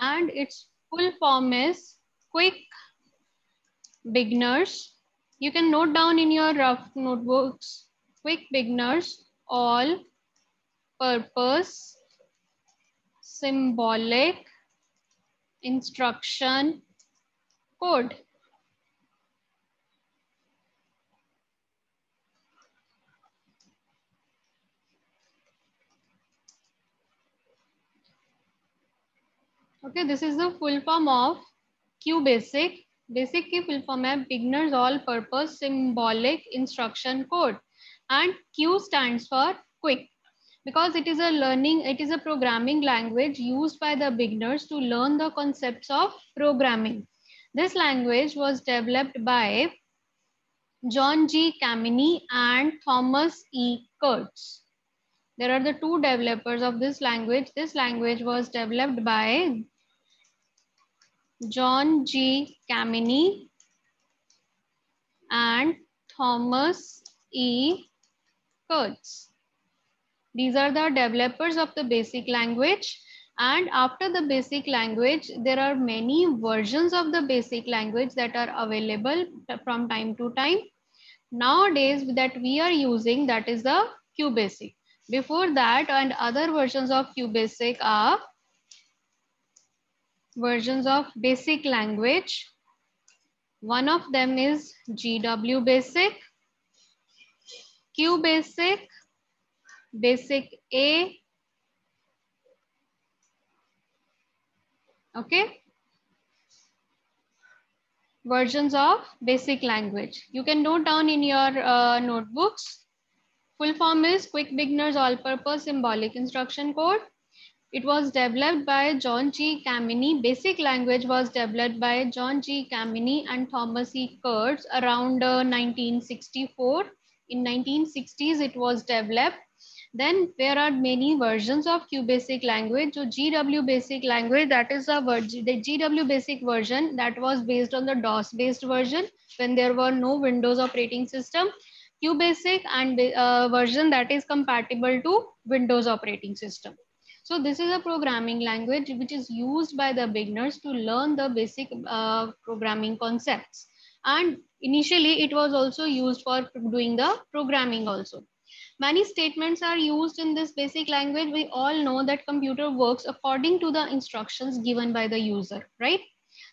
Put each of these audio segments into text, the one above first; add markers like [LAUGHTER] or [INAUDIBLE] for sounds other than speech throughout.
and its full form is quick beginners. You can note down in your rough notebooks, quick beginners, all purpose, symbolic, instruction, code. Okay, this is the full form of Q basic. Basic की full form है beginners all purpose symbolic instruction code and Q stands for quick because it is a learning, it is a programming language used by the beginners to learn the concepts of programming. This language was developed by John G. Kemeny and Thomas E. Kurtz. There are the two developers of this language. This language was developed by John G. Kemeny and Thomas E. Kurtz. These are the developers of the basic language. And after the basic language, there are many versions of the basic language that are available from time to time. Nowadays that we are using that is the QBasic. Before that and other versions of QBasic are versions of basic language. One of them is GW basic, Q basic, basic A. Okay. Versions of basic language. You can note down in your uh, notebooks. Full form is quick beginners all purpose symbolic instruction code. It was developed by John G. Kemeny. Basic language was developed by John G. Kemeny and Thomas E. Kurtz around uh, 1964. In 1960s, it was developed. Then there are many versions of QBasic language. So GW basic language, that is a the GW basic version that was based on the DOS based version when there were no Windows operating system. QBasic and uh, version that is compatible to Windows operating system. So this is a programming language which is used by the beginners to learn the basic uh, programming concepts. And initially it was also used for doing the programming also. Many statements are used in this basic language. We all know that computer works according to the instructions given by the user, right?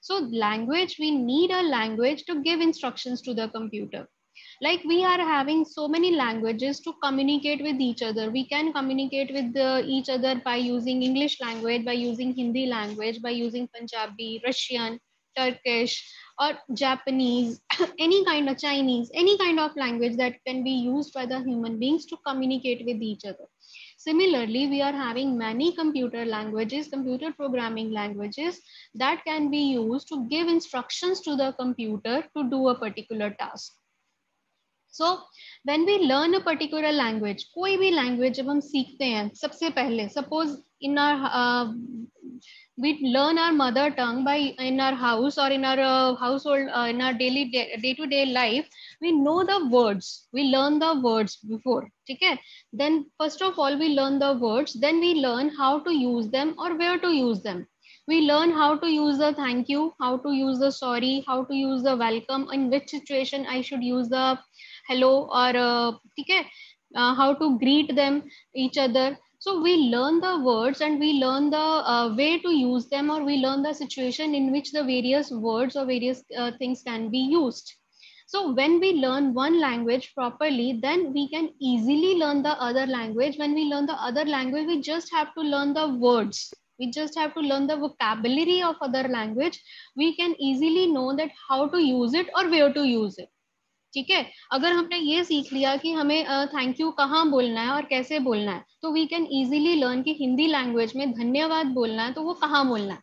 So language, we need a language to give instructions to the computer like we are having so many languages to communicate with each other we can communicate with the, each other by using english language by using hindi language by using punjabi russian turkish or japanese [COUGHS] any kind of chinese any kind of language that can be used by the human beings to communicate with each other Similarly, we are having many computer languages, computer programming languages that can be used to give instructions to the computer to do a particular task. So when we learn a particular language कोई भी language जब हम सीखते हैं सबसे पहले suppose in R we learn our mother tongue by in our house or in our uh, household uh, in our daily day to day life we know the words we learn the words before okay then first of all we learn the words then we learn how to use them or where to use them we learn how to use the thank you how to use the sorry how to use the welcome in which situation i should use the hello or okay uh, uh, how to greet them each other. So we learn the words and we learn the uh, way to use them or we learn the situation in which the various words or various uh, things can be used. So when we learn one language properly then we can easily learn the other language. When we learn the other language we just have to learn the words. We just have to learn the vocabulary of other language. We can easily know that how to use it or where to use it ठीक है? अगर हमने ये सीख लिया कि हमें thank you कहाँ बोलना है और कैसे बोलना है तो वी कैन इजीली लर्न कि हिंदी लैंग्वेज में धन्यवाद बोलना है तो वो कहाँ बोलना है?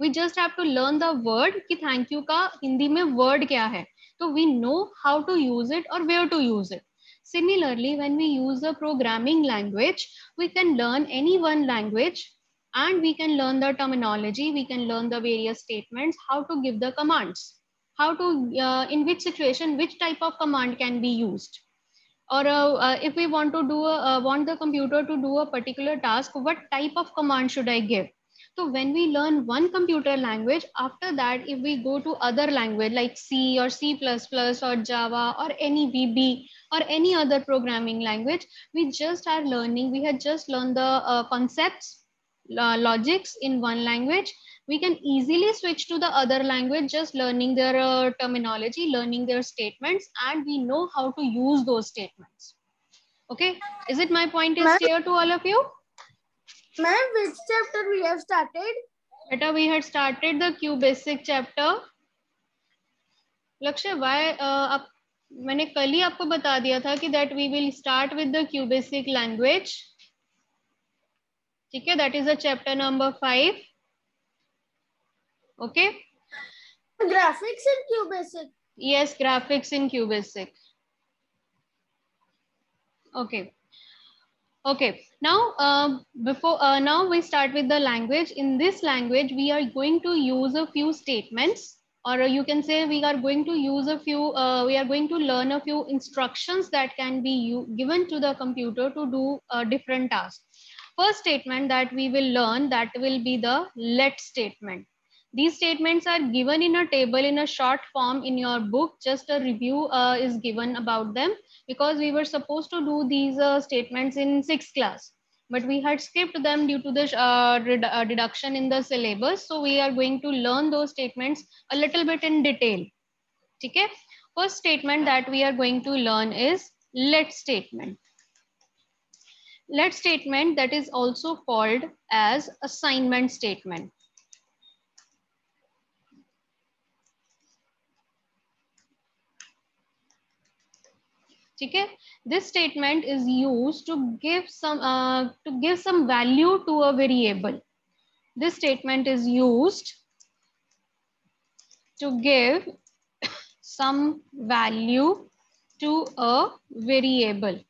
We just have to learn the word कि थैंक यू का हिंदी में वर्ड क्या है? तो we know how to use it और where to use it similarly when we use a programming language we can learn any one language and we can learn the terminology we can learn the various statement how to give the commands how to, uh, in which situation, which type of command can be used. Or uh, uh, if we want to do, a, uh, want the computer to do a particular task, what type of command should I give? So when we learn one computer language, after that, if we go to other language like C or C++ or Java or any VB or any other programming language, we just are learning, we had just learned the uh, concepts, uh, logics in one language. We can easily switch to the other language, just learning their uh, terminology, learning their statements, and we know how to use those statements. Okay, is it my point is clear to all of you? Ma'am, which chapter we have started? Beta, we had started the Q basic chapter. लक्ष्य why uh, आप मैंने कल ही आपको बता दिया था कि that we will start with the Q basic language. ठीक है that is the chapter number five. Okay. Graphics in QBasic. Yes, graphics in QBasic. Okay. Okay, now uh, before uh, now we start with the language. In this language, we are going to use a few statements, or you can say we are going to use a few. Uh, we are going to learn a few instructions that can be given to the computer to do a different task. First statement that we will learn that will be the let statement. These statements are given in a table in a short form in your book. Just a review uh, is given about them because we were supposed to do these uh, statements in sixth class, but we had skipped them due to the uh, uh, deduction in the syllabus. So we are going to learn those statements a little bit in detail. Okay. First statement that we are going to learn is let statement. Let statement that is also called as assignment statement. This statement is used to give some uh, to give some value to a variable. This statement is used to give [COUGHS] some value to a variable.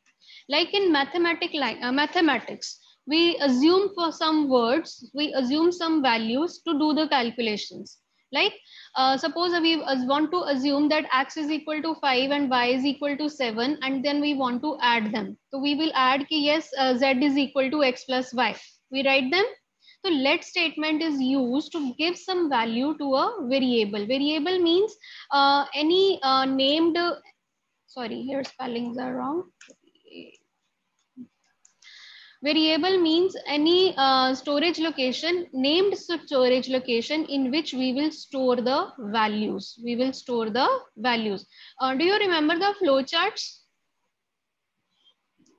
Like in mathematic uh, mathematics we assume for some words we assume some values to do the calculations like uh, suppose we want to assume that x is equal to 5 and y is equal to 7 and then we want to add them. So we will add ki yes, uh, z is equal to x plus y. We write them. So let statement is used to give some value to a variable. Variable means uh, any uh, named, sorry, here spellings are wrong. Variable means any uh, storage location, named storage location in which we will store the values. We will store the values. Uh, do you remember the flowcharts?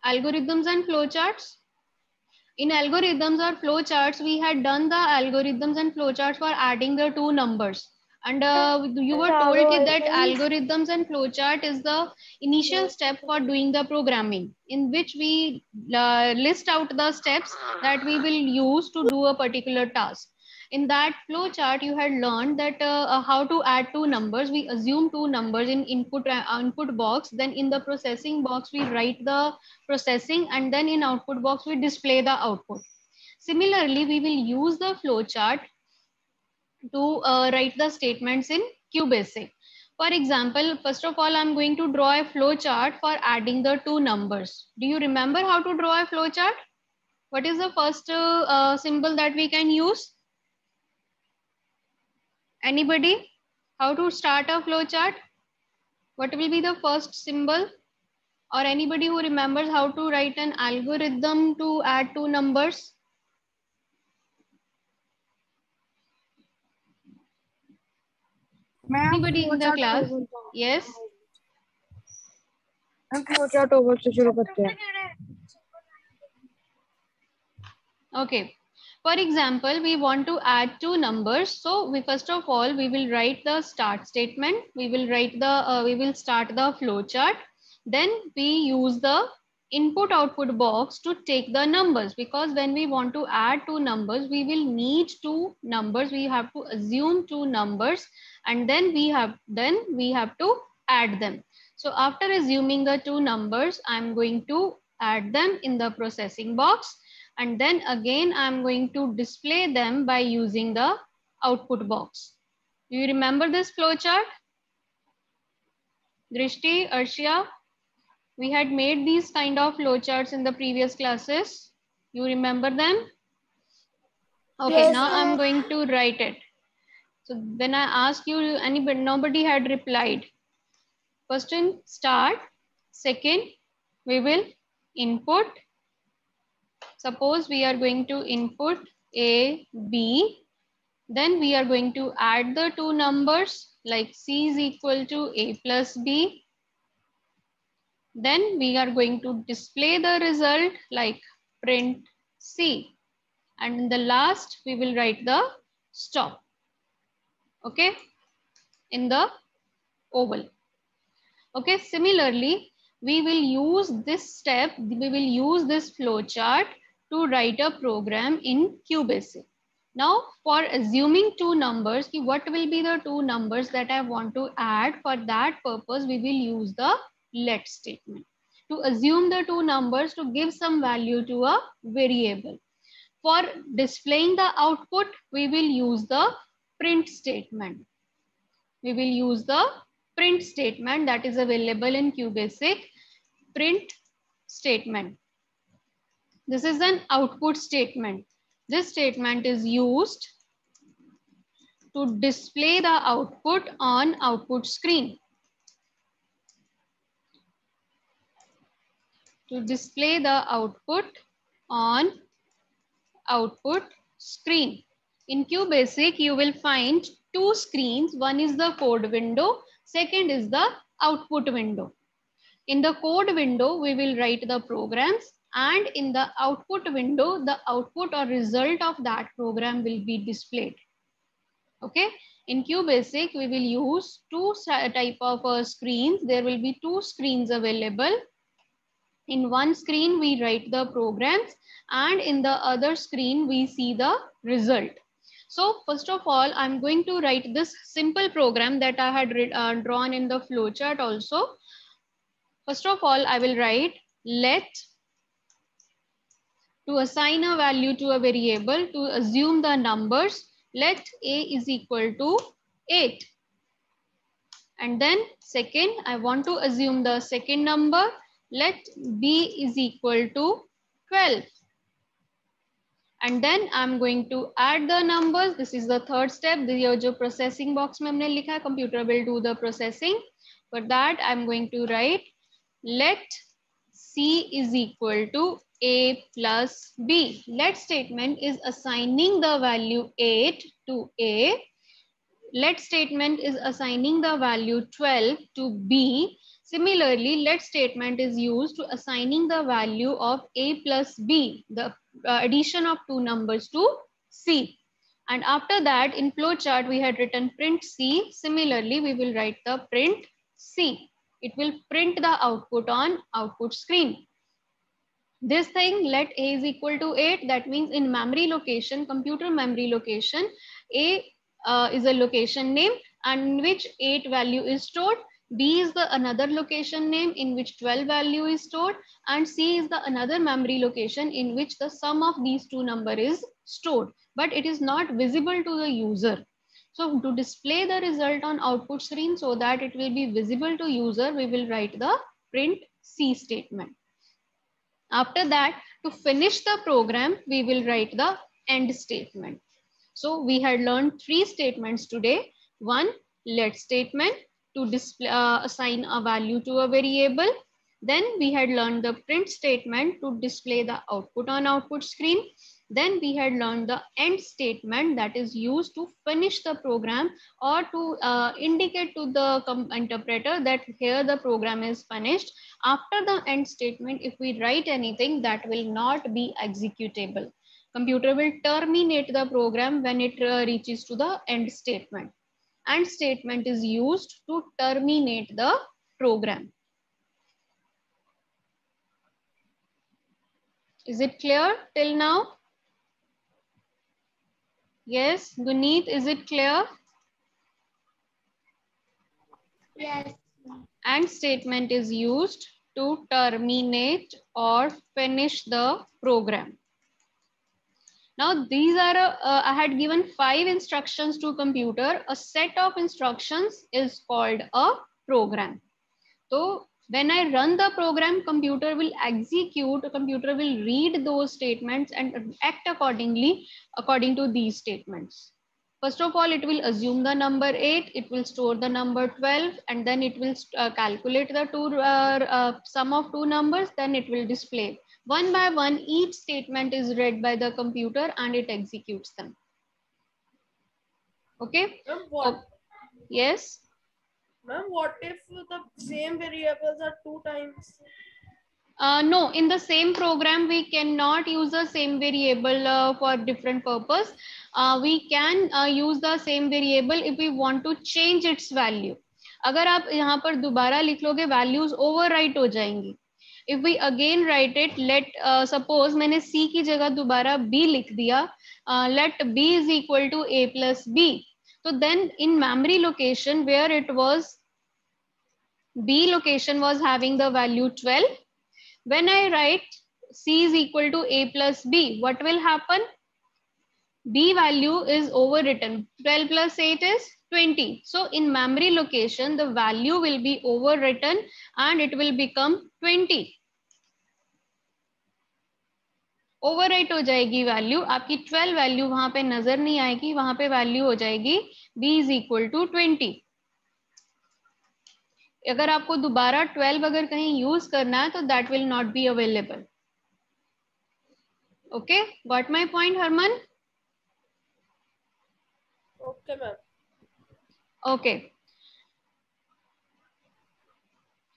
Algorithms and flowcharts? In algorithms or flowcharts, we had done the algorithms and flowcharts for adding the two numbers. And uh, you were told that algorithms and flowchart is the initial step for doing the programming in which we uh, list out the steps that we will use to do a particular task. In that flowchart, you had learned that uh, uh how to add two numbers. We assume two numbers in input uh, input box. Then in the processing box, we write the processing and then in output box, we display the output. Similarly, we will use the flowchart to uh, write the statements in QBasic. For example, first of all, I'm going to draw a flow chart for adding the two numbers. Do you remember how to draw a flow chart? What is the first uh, uh, symbol that we can use? Anybody? How to start a flow chart? What will be the first symbol? Or anybody who remembers how to write an algorithm to add two numbers? Anybody in the class? Yes. Okay. For example, we want to add two numbers. So we first of all, we will write the start statement. We will write the, uh, we will start the flow chart. Then we use the input output box to take the numbers because when we want to add two numbers, we will need two numbers. We have to assume two numbers and then we have then we have to add them. So after assuming the two numbers, I'm going to add them in the processing box. And then again, I'm going to display them by using the output box. Do you remember this flowchart? Drishti, Arshia, we had made these kind of flowcharts in the previous classes. You remember them? Okay, Yes, now I'm going to write it. So when I ask you, anybody, nobody had replied. First in start. Second, we will input. Suppose we are going to input A, B. Then we are going to add the two numbers like C is equal to A plus B. Then we are going to display the result like print C. And in the last, we will write the stop. Okay, in the oval. Okay, similarly, we will use this step, we will use this flow chart to write a program in QBasic. Now, for assuming two numbers, what will be the two numbers that I want to add? For that purpose, we will use the let statement to assume the two numbers to give some value to a variable. For displaying the output, we will use the print statement. We will use the print statement that is available in QBasic print statement. This is an output statement. This statement is used to display the output on output screen. To display the output on output screen. In QBasic, you will find two screens. One is the code window. Second is the output window. In the code window, we will write the programs and in the output window, the output or result of that program will be displayed. Okay. In QBasic, we will use two type of uh, screens. There will be two screens available. In one screen, we write the programs and in the other screen, we see the result. So first of all, I'm going to write this simple program that I had uh, drawn in the flowchart also. First of all, I will write let to assign a value to a variable to assume the numbers. Let a is equal to 8. And then second, I want to assume the second number let B is equal to 12. And then I'm going to add the numbers. This is the third step. The processing box mein humne likha, computer will do the processing. For that, I'm going to write let C is equal to A plus B. Let statement is assigning the value 8 to A. Let statement is assigning the value 12 to B Similarly, let statement is used to assigning the value of A plus B, the uh, addition of two numbers to C. And after that, in flowchart, we had written print C. Similarly, we will write the print C. It will print the output on output screen. This thing, let A is equal to 8. That means in memory location, computer memory location, A uh, is a location name and which 8 value is stored. B is the another location name in which 12 value is stored and C is the another memory location in which the sum of these two number is stored, but it is not visible to the user. So to display the result on output screen so that it will be visible to user, we will write the print C statement. After that, to finish the program, we will write the end statement. So we had learned three statements today. One, let statement to display, uh, assign a value to a variable. Then we had learned the print statement to display the output on output screen. Then we had learned the end statement that is used to finish the program or to uh, indicate to the interpreter that here the program is finished. After the end statement, if we write anything that will not be executable. Computer will terminate the program when it uh, reaches to the end statement. End statement is used to terminate the program. Is it clear till now? Yes, Guneet, is it clear? Yes. And statement is used to terminate or finish the program. Now these are, uh, I had given five instructions to computer. A set of instructions is called a program. So when I run the program, computer will execute, computer will read those statements and act accordingly, according to these statements. First of all, it will assume the number 8, it will store the number 12, and then it will uh, calculate the two uh, uh, sum of two numbers, then it will display. One by one, each statement is read by the computer and it executes them. Okay? what? Yes? Ma'am, what if the same variables are two times? Uh, no, in the same program, we cannot use the same variable uh, for different purpose. Uh, we can uh, use the same variable if we want to change its value. अगर आप यहाँ पर दोबारा लिख लोगे values overwrite हो जाएंगी if we again write it let suppose मैंने c की जगह दोबारा b लिख दिया let b is equal to a plus b so then in memory location where it was, B location was having the value 12. When I write C is equal to A plus B, what will happen? B value is overwritten. 12 plus 8 is 20. So in memory location, the value will be overwritten and it will become 20. Overwrite हो जाएगी value आपकी 12 value वहाँ पे नज़र नहीं आएगी वहाँ पे वैल्यू हो जाएगी b is equal to twenty अगर आपको दोबारा 12 अगर कहीं यूज़ करना है तो that will not be available okay got my point Harman okay ma'am okay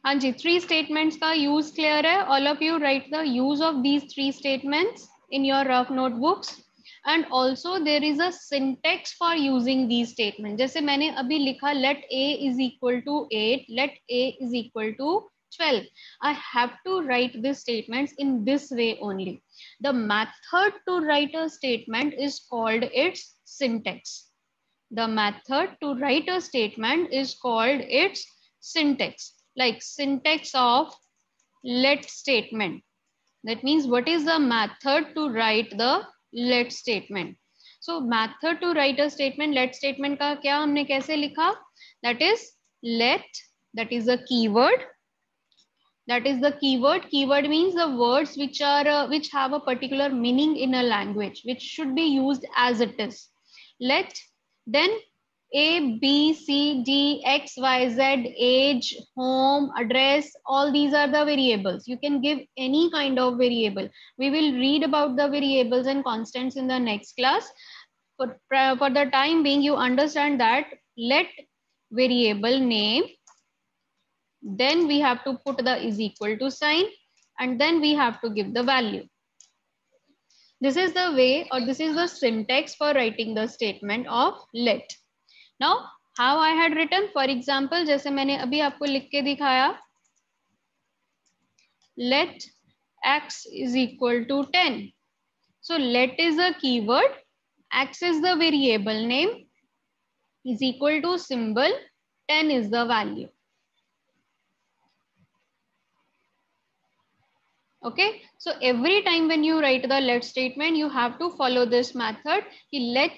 हाँ जी थ्री स्टेटमेंट्स का यूज क्लियर है all of you right the use of these three statements in your rough notebooks and also there is a syntax for using these statement जैसे मैंने अभी लिखा late A is equal to eight late A is equal to 12 i have to write this statements in this way only the method to write a statement is called its syntax the method to write a statement is called its syntax like syntax of let statement. That means what is the method to write the let statement. So method to write a statement, let statement ka kya humne kaise likha? That is let, that is a keyword. That is the keyword. Keyword means the words which are uh, which have a particular meaning in a language, which should be used as it is. Let, then a, B, C, D, X, Y, Z, age, home, address, all these are the variables. You can give any kind of variable. We will read about the variables and constants in the next class. For, uh, for the time being, you understand that let variable name, then we have to put the is equal to sign, and then we have to give the value. This is the way or this is the syntax for writing the statement of let. Now how I had return for example जैसे मैंने अभी आपको लिख के दिखाया late x is equal to ten so let is a keyword x is the variable name is equal to symbol 10 is the value Okay so every time when you write the let statement you have to follow this method let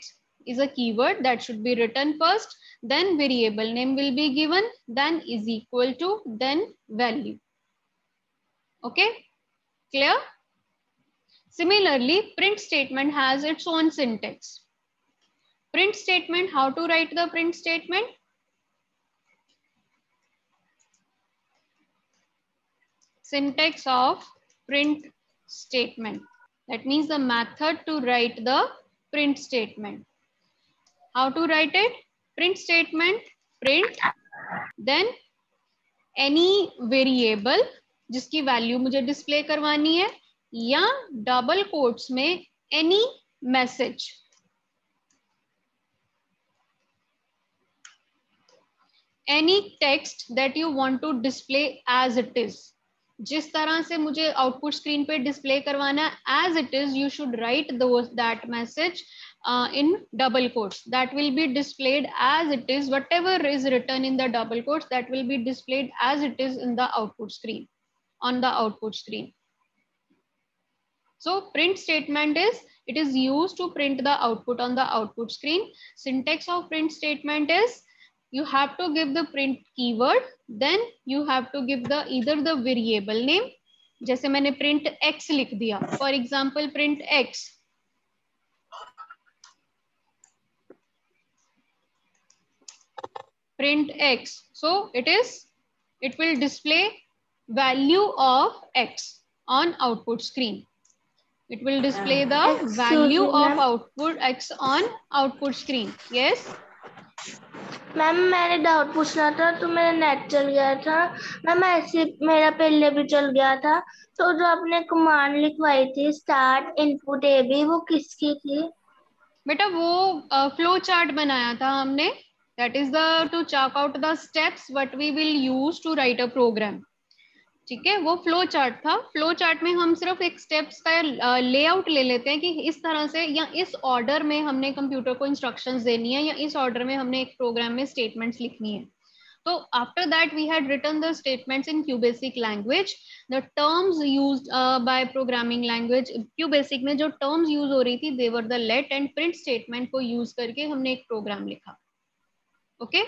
is a keyword that should be written first, then variable name will be given, then is equal to, then value. Okay, clear? Similarly, print statement has its own syntax. Print statement, how to write the print statement? Syntax of print statement. That means the method to write the print statement. How to write it? Print statement, print, then any variable जिसकी value मुझे display करवानी है या double quotes में any message any text that you want to display as it is जिस तरह से मुझे आउटपुट स्क्रीन पे डिस्प्ले करवाना है as it is you should write that message in double quotes that will be displayed as it is whatever is written in the double quotes that will be displayed as it is in the output screen on the output screen so print statement is it is use to print the output on the output screen syntax of print statement is you have to give the print keyword then you have to give the either the variable name जैसे मैंने print x लिख दिया for example print x print x so it is it will display value of x on output screen it will display the Excuse value me, of ma'am. output x on output screen yes Ma'am, मैंने doubt पूछना था तो मेरा net चल गया था। Ma'am, ऐसे मेरा पहले भी चल गया था। तो जो आपने कमांड लिखवाई थी स्टार्ट इनपुट ए बी वो किसकी थी? बेटा, वो फ्लो चार्ट बनाया था हमने। That is the to chalk out the steps what we will use to write a program ठीक है, वो फ्लो चार्ट था। फ्लो चार्ट में हम सिर्फ़ एक स्टेप्स का लेआउट ले लेते हैं कि इस तरह से या इस ऑर्डर में हमने कंप्यूटर को इंस्ट्रक्शंस देनी है या इस ऑर्डर में हमने एक प्रोग्राम में स्टेटमेंट्स लिखनी है। तो after that we had written the statements in QBasic language the terms used by programming language QBasic में जो टर्म्स यूज़ हो रही थी they were the let and print statement को यूज़ करके हमने एक प्रोग्राम लिखा। ओके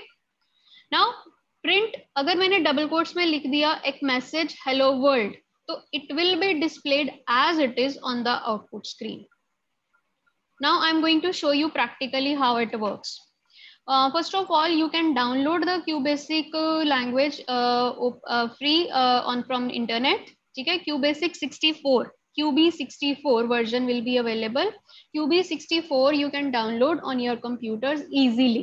नाउ प्रिंट अगर मैंने डबल कोट्स में लिख दिया एक मैसेज हेलो वर्ल्ड तो it will be displayed as it is on the output screen now I am going to show you practically how it work first of all you can download the QBasic language free on from internet ठीक है? QBasic sixty four version QB64 version will be sixty four you can download on your computers easily.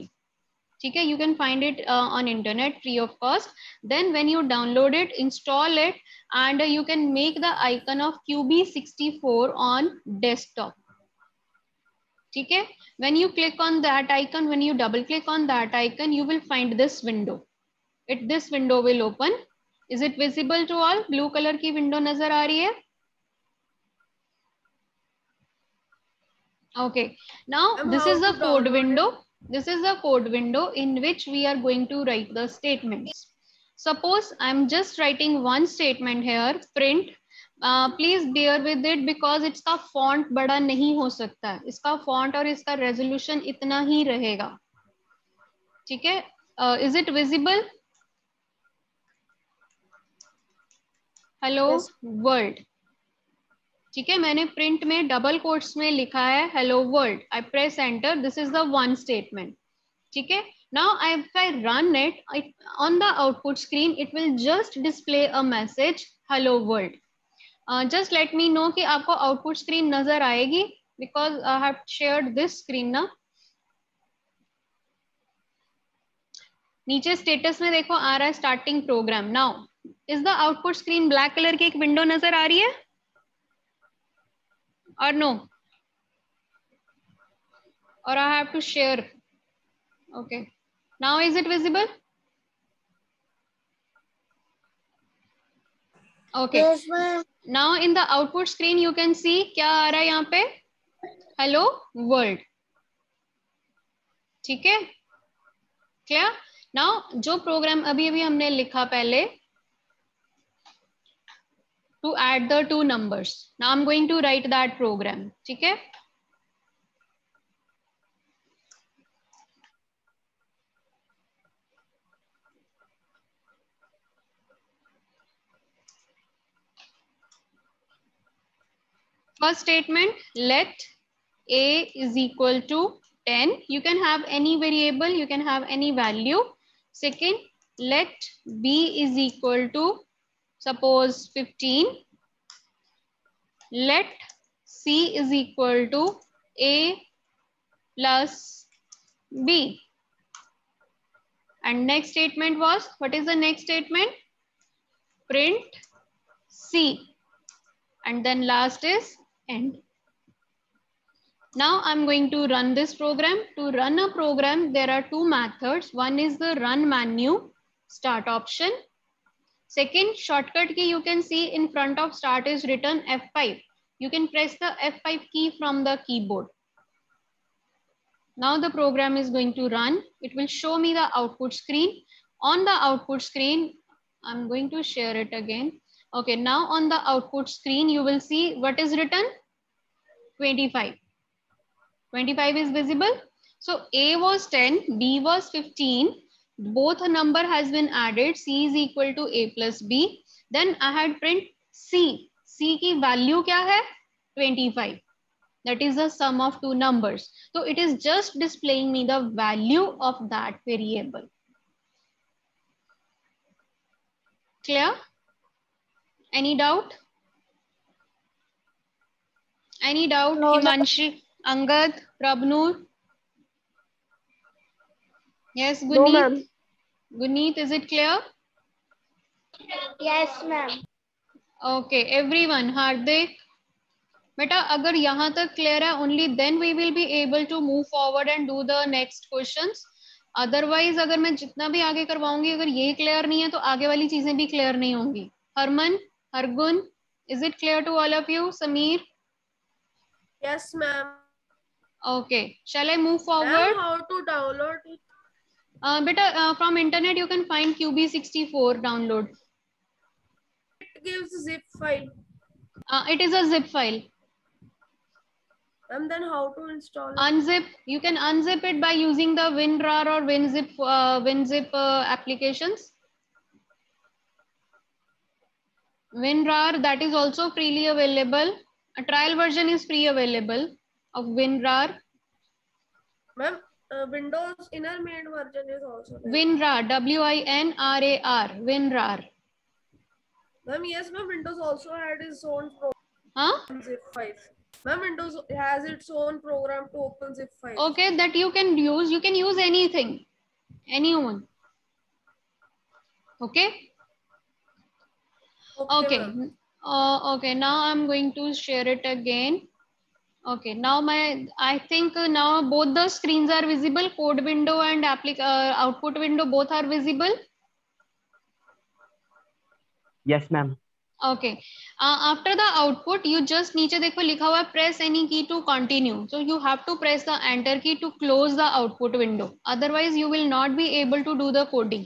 ठीक है? You can find it on internet free of cost then when you download it install it and you can make the icon of QB sixty four on desktop ठीक है? When you click on that icon when you double click on that icon you will find this window it this window will open is it visible to all blue colour की window नज़र आ रही है? Okay now this is the code window this is the code window in which we are going to write the statements suppose i'm just writing one statement here print uh, please bear with it because इसका font बड़ा नहीं हो सकता है इसका font और इसका resolution इतना ही रहेगा ठीक है uh, is it visible hello Yes. world ठीक है, मैंने प्रिंट में डबल कोट्स में लिखा है hello world I press enter this is the one statement ठीक है now I run it on the output screen it will just display a message hello world just let me know कि आपको output screen नज़र आएगी because I have shared this screen ना। नीचे status में देखो, आ रहा है starting program now is the output screen black colour की एक विंडो नज़र आ रही है? Or no or i have to share okay now is it visible okay Yes, now in the output screen you can see क्या आ रहा है यहाँ पे hello world ठीक है क्या now जो प्रोग्राम अभी अभी हमने लिखा पहले to add the two numbers. Now I'm going to write that program. Okay. First statement, let a is equal to 10. You can have any variable, you can have any value. Second, let b is equal to suppose 15 let c is equal to a plus b. And next statement was what is the next statement? Print c. And then last is end. Now i'm going to run this program. To run a program there are two methods. One is the run menu start option Second shortcut key you can see in front of start is written F5. You can press the F5 key from the keyboard. Now the program is going to run. It will show me the output screen. On the output screen, I'm going to share it again. Okay, now on the output screen, you will see what is written 25. 25 is visible. So A was 10, B was 15, both a number has been added. C is equal to a plus b. Then i had print c. C ki value kya hai 25 that is the sum of two numbers. So it is just displaying me the value of that variable. Clear? Any doubt? Any doubt no, himanshi no. angad prabnur? Yes No, guneet ma'am. guneet is it clear? Yes, ma'am. Okay everyone Hardik बेटा अगर यहाँ तक clear है only then we will be able to move forward and do the next questions otherwise अगर मैं जितना भी आगे करवाऊँगी अगर ये क्लियर नहीं है तो आगे वाली चीज़ें भी क्लियर नहीं होंगी। Harman Hargun is it clear to all of you Sameer? Yes ma'am okay shall i move Ma'am, forward how to download it? Uh, beta uh, from internet you can find qb64 download. It gives zip file. uh, it is a zip file. And then how to install it? unzip you can unzip it by using the winrar or winzip uh, winzip uh, applications. Winrar that is also freely available. A trial version is free available of winrar. Ma'am, uh, Windows inner made version is also there. winrar w i n r a r winrar Ma'am, yes, ma'am. Windows also had its own huh program zip file. Ma'am, Windows has its own program to open zip file. okay that you can use you can use anything anyone okay okay ma'am. uh, okay now i'm going to share it again okay now my i think uh, now both the screens are visible code window and applic uh, output window both are visible Yes, ma'am. okay uh, after the output you just नीचे देखो लिखा हुआ है press any key to continue so you have to press the enter key to close the output window otherwise you will not be able to do the coding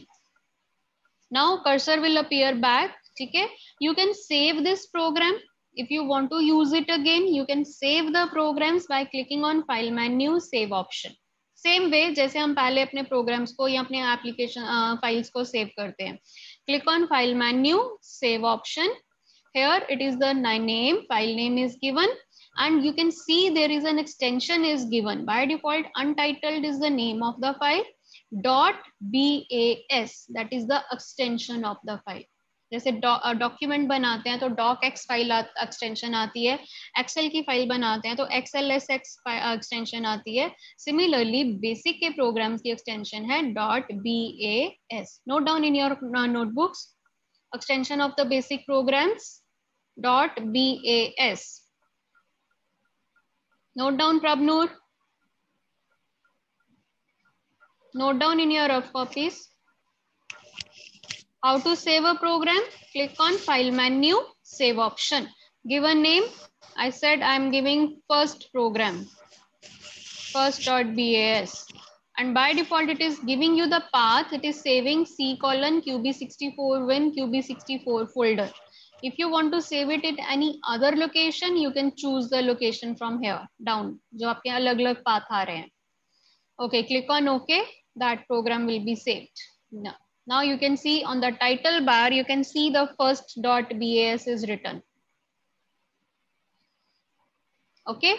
now cursor will appear back ठीक है you can save this program if you want to use it again you can save the programs by clicking on file menu save option same way जैसे हम पहले अपने programmes को या अपने application files को सेव करते हैं click on file menu save option here it is the ni- name file name is given and you can see there is an extension is given by default untitled is the name of the file dot bas that is the extension of the file जैसे document बनाते हैं तो dock x file extension आती है Excel की file बनाते हैं तो एक्सएल एस एक्स एक्सटेंशन आती है। सिमिलरली बेसिक के प्रोग्राम्स की एक्सटेंशन है dot B S note down in your notebooks extension of the basic programs dot S note down, prabnur note down in your rough copies how to save a program click on file menu save option give a name i said i'm giving first program first.bas and by default it is giving you the path it is saving c colon qb64 win qb64 folder if you want to save it at any other location you can choose the location from here down जो आपके अलग अलग path आ रहे हैं okay click on ok that program will be saved now now you can see on the title bar you can see the first dot bas is written. Okay?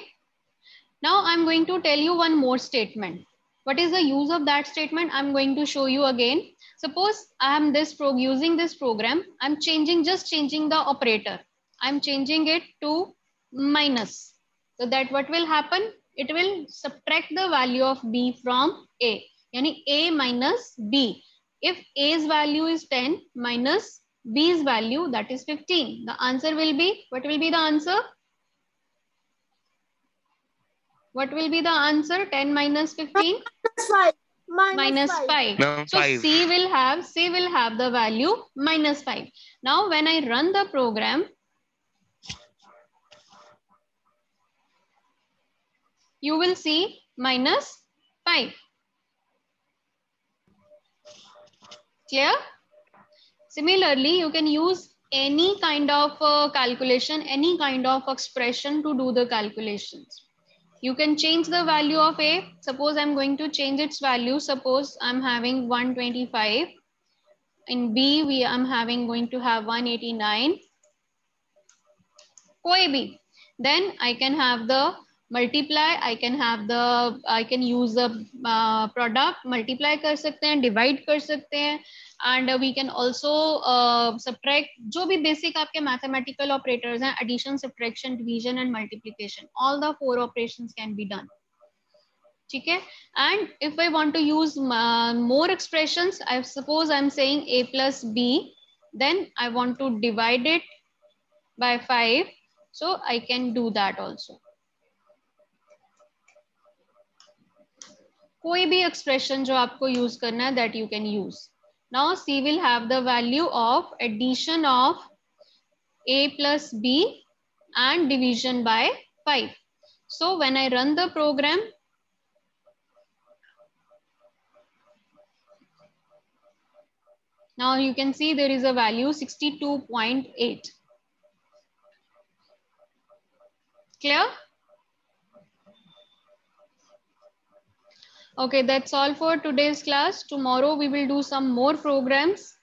Now i'm going to tell you one more statement. What is the use of that statement? I'm going to show you again. Suppose i am this pro using this program. I'm changing just changing the operator. I'm changing it to minus. So that what will happen? It will subtract the value of b from a. Yani a minus b if a's value is 10 minus b's value that is 15 the answer will be what will be the answer? What will be the answer? 10 minus 15 Minus five. Minus, minus five. 5 Ma'am, so five. c will have c will have the value minus 5 now when i run the program you will see minus 5 Clear? Similarly, you can use any kind of uh, calculation, any kind of expression to do the calculations. You can change the value of A. Suppose I'm going to change its value. Suppose I'm having 125. In B, we I'm having going to have 189. Koi B. Then I can have the multiply. I can have the I can use the uh, product multiply कर सकते हैं, divide कर सकते हैं, and uh, we can also uh, subtract जो भी basic आपके mathematical operators हैं addition subtraction division and multiplication all the four operations can be done ठीक है and if I want to use uh, more expressions I suppose I'm saying a plus b then I want to divide it by 5 so I can do that also कोई भी expression जो आपको use करना है that you can use now C will have the value of addition of A plus B and division by five so when I run the program now you can see there is a value 62.8 clear? Okay, that's all for today's class. Tomorrow we will do some more programs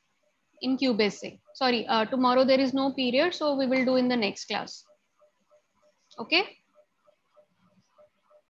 in QBasic. Sorry, uh, tomorrow there is no period, so we will do in the next class. Okay.